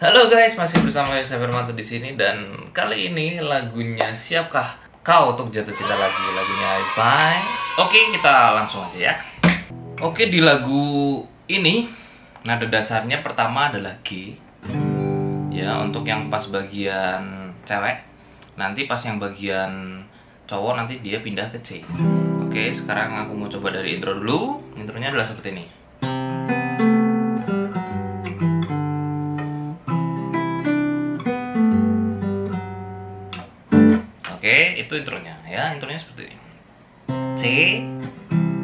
Halo guys, masih bersama saya Firmanto di sini dan kali ini lagunya Siapkah Kau untuk jatuh cinta lagi lagunya Hi-Fi. Oke, kita langsung aja ya. Oke, di lagu ini nada dasarnya pertama adalah G. Ya, untuk yang pas bagian cewek. Nanti pas yang bagian cowok nanti dia pindah ke C. Oke, sekarang aku mau coba dari intro dulu. Intronya adalah seperti ini. Itu intronya ya. Intronya seperti ini. C,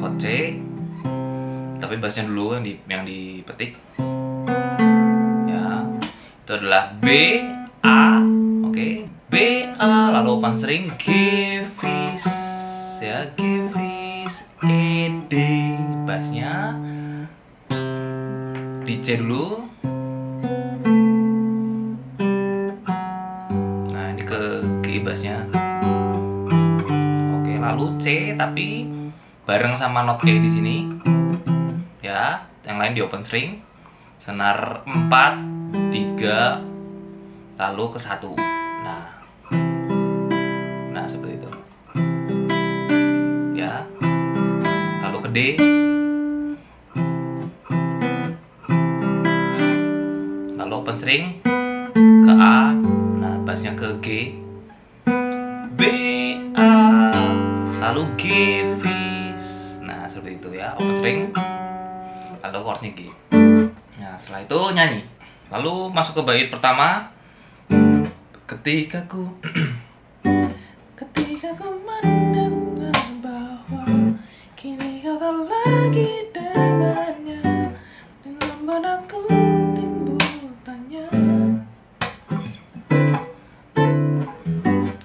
chord C. Tapi bassnya dulu yang di yang dipetik. Ya. Itu adalah B, A, oke. B, A, lalu open string G, fis, ya G, fis, E, D. Bassnya di C dulu. Nah, ini ke G bassnya. Oke, lalu C tapi bareng sama not E di sini. Ya, yang lain di open string. Senar 4, 3, lalu ke 1. Nah. Nah, seperti itu. Ya. Lalu ke D. Lalu open string ke A. Nah, bassnya ke G. B lalu G fis nah seperti itu ya open string lalu chordnya G. Nah setelah itu nyanyi. Lalu masuk ke bait pertama. Ketika ku ketika ku mendengar bahwa kini kau tak lagi dengannya dalam benakku timbul tanya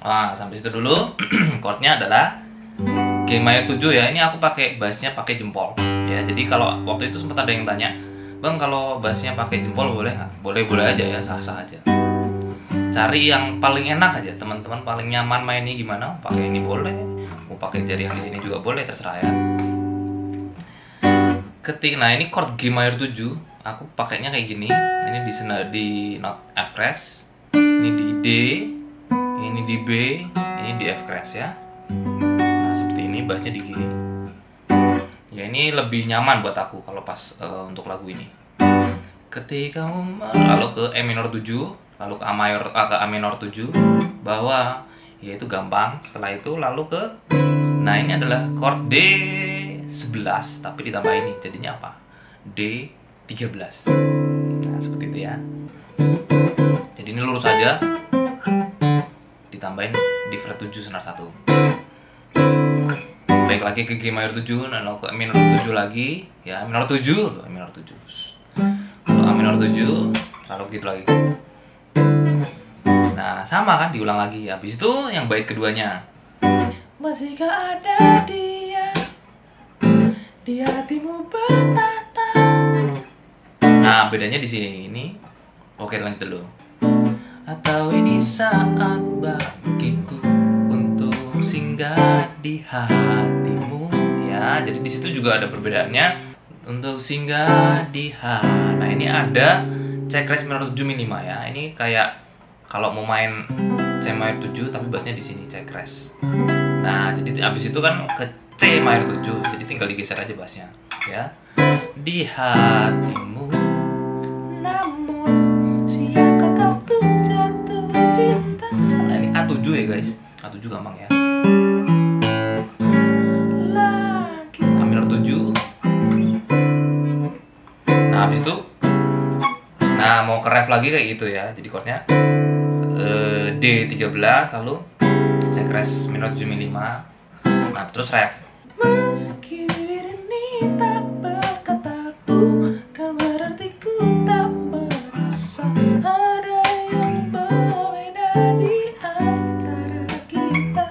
Ah, sampai situ dulu. Chordnya adalah G mayor 7 ya. Ini aku pakai bassnya pakai jempol. Ya, jadi kalau waktu itu sempat ada yang tanya, "Bang, kalau bassnya pakai jempol boleh nggak?" Boleh-boleh aja ya, sah-sah aja. Cari yang paling enak aja, teman-teman paling nyaman mainnya gimana? Pakai ini boleh. Mau pakai jari yang di sini juga boleh, terserah ya. Ketik, nah ini chord G mayor 7 Aku pakainya kayak gini Ini di senar di not F crash Ini di D ini di B, ini di F crash ya. Bassnya di G. Ya ini lebih nyaman buat aku kalau pas uh, untuk lagu ini. Ketika lalu ke E minor 7, lalu ke A mayor uh, ke A minor 7 bahwa ya itu gampang. Setelah itu lalu ke Nah, ini adalah chord D 11 tapi ditambah ini jadinya apa? D 13. Nah, seperti itu ya. Jadi ini lurus aja ditambahin di fret 7 senar 1 baik lagi ke G mayor 7 dan ke minor 7 lagi ya minor 7 minor 7 lalu A minor 7 lalu gitu lagi. Nah sama kan diulang lagi. Habis itu yang bait keduanya. Masihkah ada dia. Di hatimu bertata nah bedanya di sini ini. Oke lanjut dulu. Atau ini saat bagiku singgah di hatimu. Ya jadi di situ juga ada perbedaannya. Untuk singgah di hati nah ini ada C crash minor 7 minima ya. Ini kayak kalau mau main C mayor 7 tapi bassnya di sini C crash nah jadi abis itu kan ke C mayor 7 jadi tinggal digeser aja bassnya ya. Di hatimu. A7 ya guys. A7 gampang ya habis itu Nah mau ke ref lagi kayak gitu ya Jadi chordnya uh, D13 lalu C crash minor 7 5 Nah terus ref Meski ini tak berkata Bukan berarti ku tak merasa Ada yang berbeda di antara kita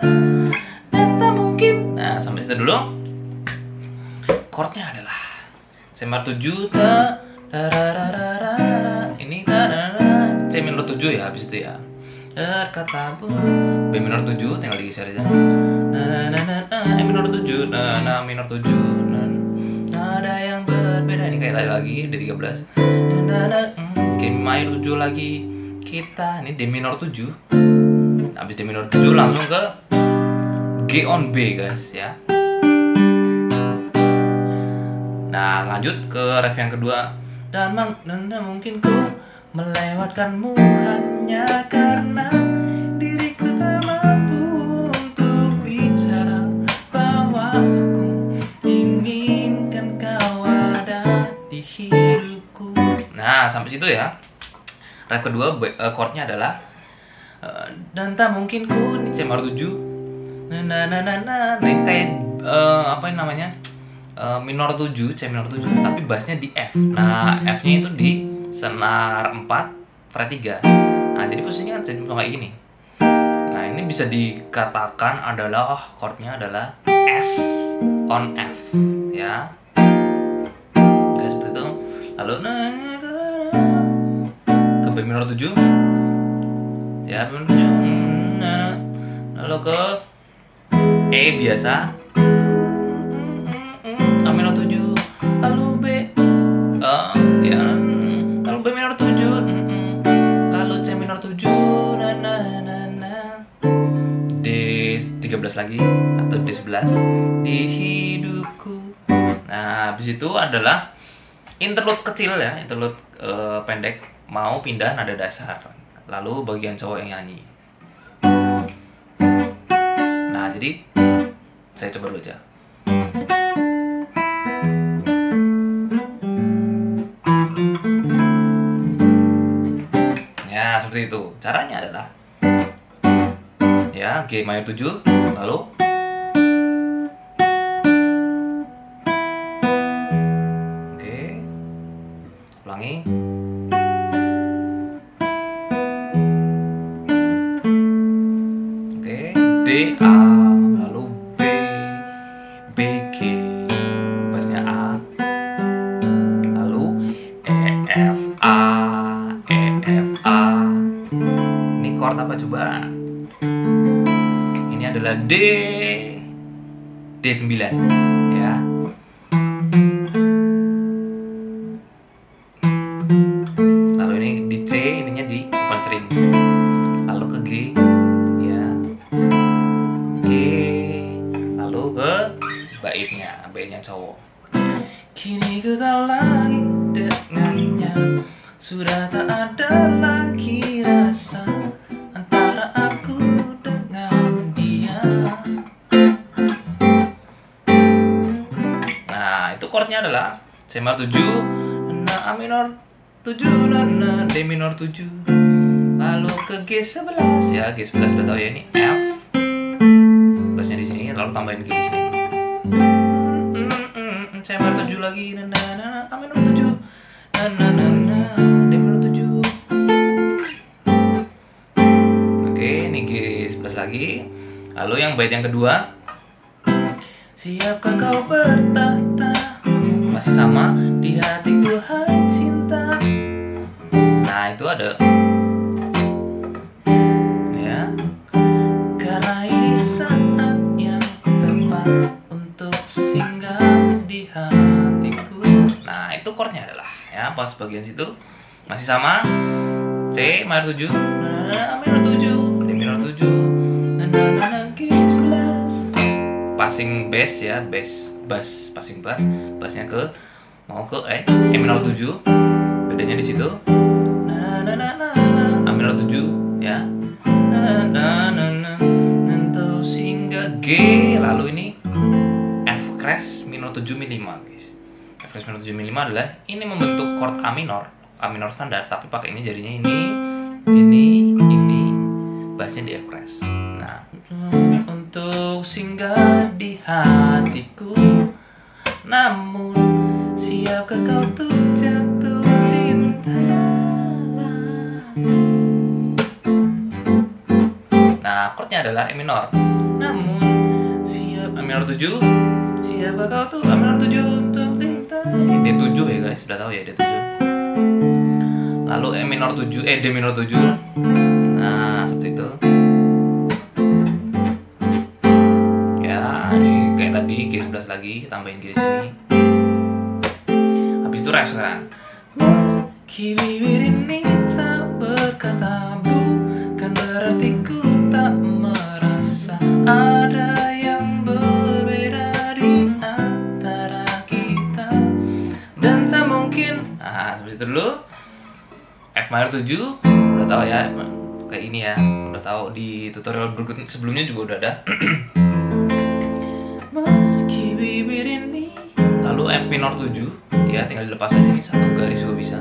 Dan tak mungkin Nah sampai situ dulu Chordnya adalah C minor 7 ta tararararara. Ini C minor 7 ya habis itu ya. Berkata B minor 7 tinggal digeser aja. E minor 7 na na minor 7 na ada yang berbeda. Ini kayak tadi lagi D13 na na G minor 7 lagi. Kita ini D minor 7 habis D minor 7 langsung ke G on B guys ya. Nah lanjut ke ref yang kedua dan, dan mungkin ku melewatkanmu hanya karena diriku tak mampu untuk bicara bahwa aku inginkan kau ada di hidupku. Nah sampai situ ya. Ref kedua uh, chordnya adalah uh, dan tak mungkin ku ini C minor 7 nah nah nah nah nah kayak uh, apa namanya uh, minor 7 C minor 7 tapi bassnya di F. Nah F nya itu di senar 4 fret 3 nah jadi posisinya kan jadi kayak gini. Nah ini bisa dikatakan adalah oh, chordnya adalah S on F ya. Oke, seperti itu. Lalu ke B minor 7 ya B minor 7 lalu ke E biasa minor 7 lalu B. Uh, ya lalu B minor 7 lalu C minor 7 na na na na. D 13 lagi atau D 11 di hidupku. Nah habis itu adalah interlude kecil ya interlude uh, pendek mau pindah nada dasar. Lalu bagian cowok yang nyanyi. Nah jadi saya coba dulu aja seperti itu. Caranya adalah ya G mayor 7 lalu oke ulangi. Oke D A D9 ya. Lalu ini di C ininya di open string. Lalu ke G ya. G lalu ke baitnya baitnya cowok. Kini ku lagi dengannya. Sudah tak ada lagi rasa adalah C minor 7 na A minor 7 na na D minor 7 lalu ke G11 ya G11 sudah tahu ya ini. F. Bassnya di sini lalu tambahin G di sini. C minor 7 lagi. Na na na A minor 7 na na na na D minor 7 oke ini G11 lagi. Lalu yang bait yang kedua. Siapkah kau bertahta Masih sama di hatiku hai cinta. Nah itu ada. Ya. Karena ini saat yang tepat Untuk singgah di hatiku. Nah itu chordnya adalah Ya pas bagian situ. Masih sama. C minor 7 nah, minor 7 D minor 7 nah, nah, nah, nah, G11 passing bass ya bass bass passing bass bassnya ke mau ke E E minor 7 bedanya di situ. Na A minor 7 ya. Na na na na. Nanti hingga G. Lalu ini F crash minor 7 minimal guys. F crash minor 7 minimal adalah ini membentuk chord A minor. A minor standar tapi pakai ini jadinya ini ini ini. Bassnya di F crash. Nah untuk singgah di hatiku namun siapkah kau untuk jatuh cinta nah chordnya adalah E minor. Namun siap A minor 7 siapkah kau tuh A minor 7 untuk cinta ini D7 ya guys. Sudah tahu ya D7 lalu E minor 7 eh D minor 7 lagi tambahin G di sini. Habis itu ref sekarang Meski ini tak berkata Bukan berarti ku tak merasa Ada yang berbeda di antara kita. Dan tak mungkin. Nah seperti itu dulu. F minor 7 Udah tahu ya Kayak ini ya. Udah tahu di tutorial berikut sebelumnya juga udah ada F minor 7 Ya tinggal dilepas aja ini Satu garis juga bisa.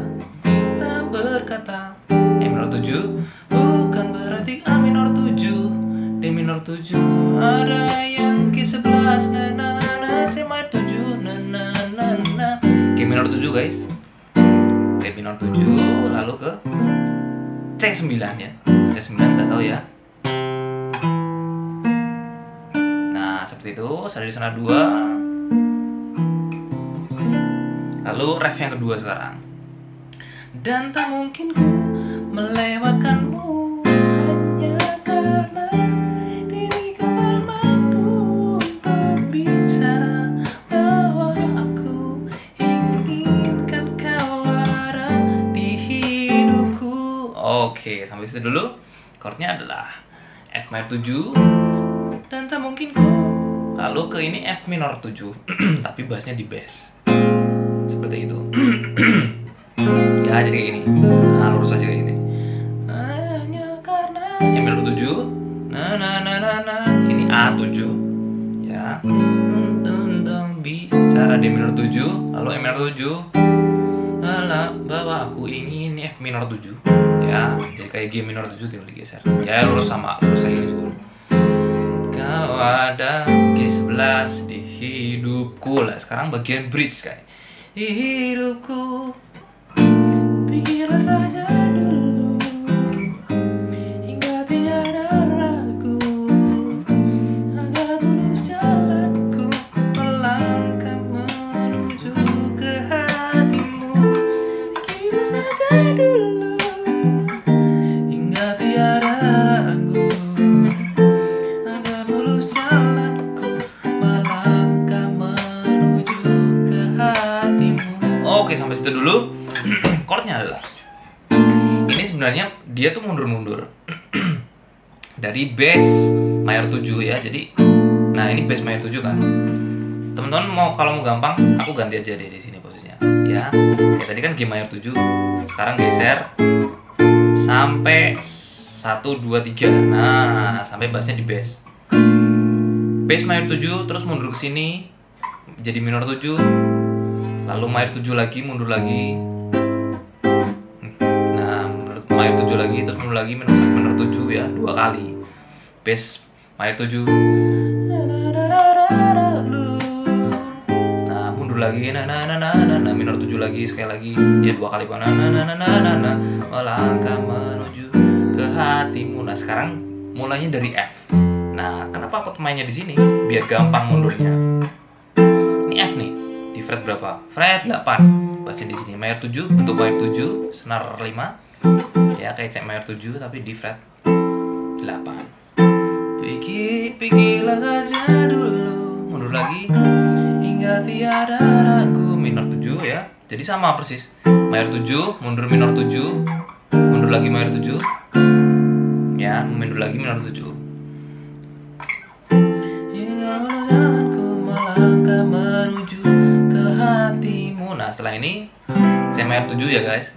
Tak berkata E minor 7 Bukan berarti A minor 7 D minor 7 Ada yang G11 Na na na C minor 7 Na na na na. G minor 7 guys. G minor 7 Lalu ke C9 ya. C9 udah tahu ya. Nah, seperti itu. Saya di sana dua. Lalu ref yang kedua sekarang. Dan tak mungkin ku melewatkanmu hanya karena diriku mampu untuk bicara bahwa aku inginkan kau ada di hidupku. Oke, sampai situ dulu. Chordnya adalah F minor 7 dan tak mungkin ku lalu ke ini F minor 7 tapi bassnya di bass ya jadi kayak gini. Nah lurus aja kayak gini. Hanya karena F minor 7 nah nah nah nah nah ini A 7 ya. Tentang bicara D minor 7 lalu E minor 7 Alah, bahwa aku ingin F minor 7 ya jadi kayak G minor 7 tinggal digeser. Ya lurus sama lurus kayak gini juga Kau ada G11 di hidupku. Lah Sekarang bagian bridge kayak Di hidupku Pikirlah saja dulu adalah Ini sebenarnya dia tuh mundur-mundur. Dari bass mayor 7 ya Jadi Nah ini bass mayor 7 kan. Teman-teman mau kalau mau gampang Aku ganti aja deh di sini posisinya. Ya Kayak tadi kan G mayor 7 Sekarang geser Sampai 1, 2, 3 Nah sampai bassnya di bass Bass mayor 7 terus mundur ke sini jadi minor 7 lalu mayor 7 lagi mundur lagi lagi terus mundur lagi minor, minor 7 ya dua kali bass mayor 7 nah mundur lagi nah nah nah nah nah, nah minor 7 lagi sekali lagi ya dua kali nah nah nah nah nah, nah. melangkah menuju ke hatimu nah sekarang mulainya dari F Nah, kenapa aku mainnya di sini? Biar gampang mundurnya. Ini F nih. Di fret berapa? Fret 8. Bassnya di sini. Mayor 7 untuk mayor 7, senar 5. Ya, kayak C mayor 7 tapi di fret 8. Pikir, pikirlah saja dulu. Mundur lagi. Hingga tiada ragu. Minor 7 ya. Jadi sama persis. Mayor 7, mundur minor 7. Mundur lagi mayor 7. Ya, mundur lagi minor 7. jalanku melangkah menuju ke hatimu Nah setelah ini C mayor 7 ya guys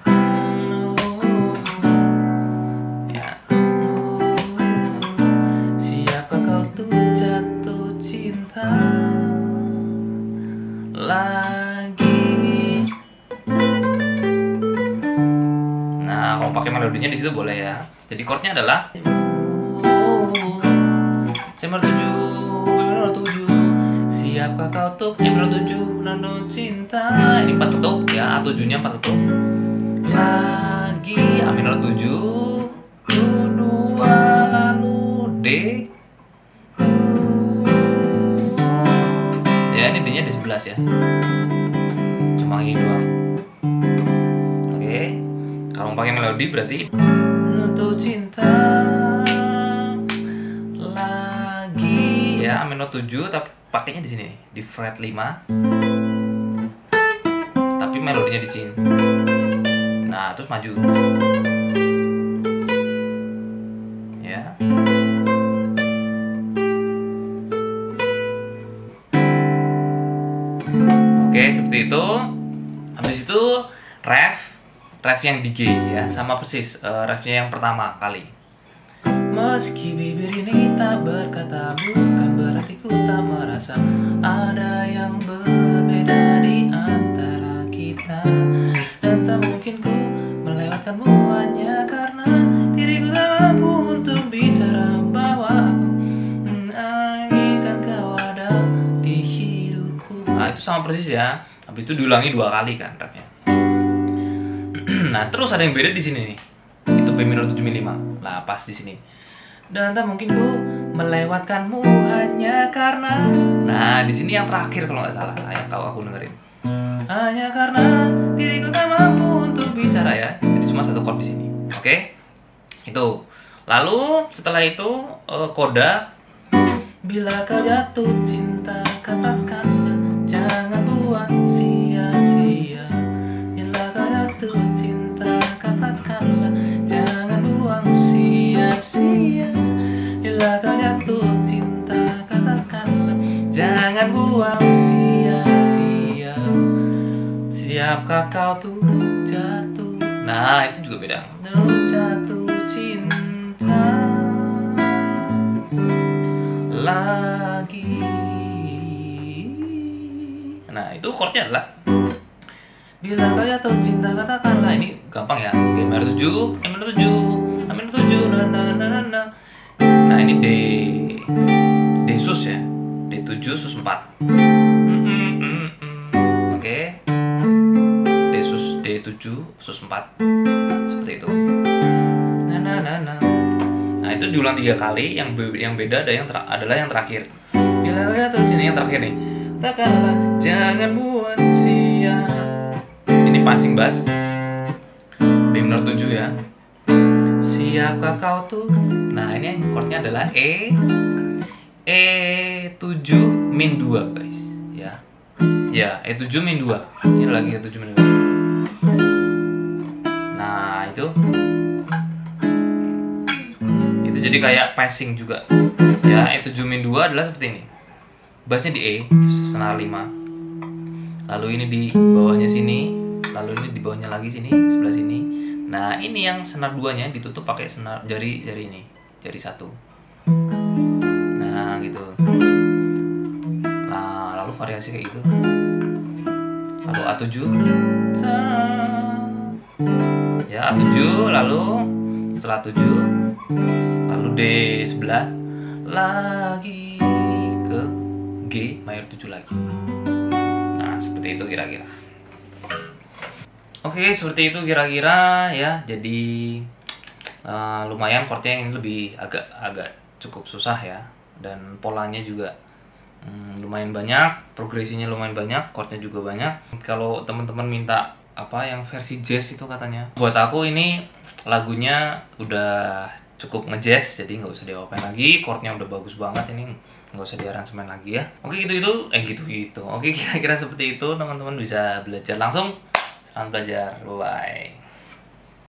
melodinya di situ boleh ya. Jadi chordnya adalah C mayor 7 minor 7 Siapkah kau untuk E minor 7 Nano cinta? Ini 4 ketuk ya A 7 nya 4 ketuk. Lagi A minor 7 U2 lalu D. Ya ini D nya D 11 ya. Cuma ini doang pakai melodi berarti Untuk cinta lagi. Ya minor 7 tapi pakainya di sini. Di fret 5 tapi melodinya di sini. Nah nah terus maju. Ya. Oke seperti itu. Habis itu ref ref yang di G ya sama persis uh, refnya yang pertama kali Meski bibir ini tak berkata bukan berarti ku tak merasa ada yang berbeda di antara kita dan tak mungkin ku melewatkanmu hanya karena diriku tak mampu untuk bicara bahwa aku menginginkan kau ada di hidupku. Nah itu sama persis ya. Habis itu diulangi dua kali kan rapnya. Nah terus ada yang beda di sini nih. Itu B minor 75. Lah pas di sini. Dan tak mungkin ku melewatkanmu hanya karena nah di sini yang terakhir kalau nggak salah yang tahu aku dengerin. Hanya karena diriku tak mampu untuk bicara ya. Jadi cuma satu chord di sini oke? Itu. Lalu setelah itu uh, koda bila kau jatuh cinta katakanlah jangan buat Siapkah kau tuh jatuh? Nah itu juga beda. Jatuh cinta Lagi. Nah itu chordnya adalah Bila kau jatuh cinta katakanlah Ini gampang ya. G minor 7 E minor 7 A minor 7 Nah, nah, nah, nah, nah. Nah ini D D sus ya. D7 sus 4 mm -mm, mm Oke. okay. 7 sus 4 seperti itu. Nah nah nah nah nah itu diulang tiga kali. Yang be yang beda ada yang adalah yang terakhir. Bila ya, terus ini yang terakhir nih. Takkanlah jangan buat sia. Ini passing bass. B minor 7 ya. Siapkah kau tuh? Nah ini yang chordnya adalah E. E 7 min 2 guys. Ya. Ya E7 min 2 ini lagi E7 min 2 Nah itu Itu jadi kayak passing juga. Ya E 7 min 2 adalah seperti ini. Bassnya di E Senar 5 Lalu ini di bawahnya sini lalu ini di bawahnya lagi sini sebelah sini. Nah ini yang senar duanya ditutup pakai senar jari jari ini jari satu. Nah gitu. Nah lalu variasi kayak gitu. Lalu A7 ya A7 lalu setelah 7 lalu D11 lagi ke G mayor 7 lagi nah seperti itu kira-kira Oke, seperti itu kira-kira ya. Jadi uh, lumayan chordnya ini lebih agak agak cukup susah ya. Dan polanya juga hmm, lumayan banyak, progresinya lumayan banyak, chordnya juga banyak. Kalau teman-teman minta apa yang versi jazz itu katanya, buat aku ini lagunya udah cukup ngejazz, jadi nggak usah diopen lagi. Chordnya udah bagus banget ini nggak usah diaransemen lagi ya. Oke gitu itu, eh gitu gitu. Oke kira-kira seperti itu teman-teman bisa belajar langsung Selamat belajar. Bye.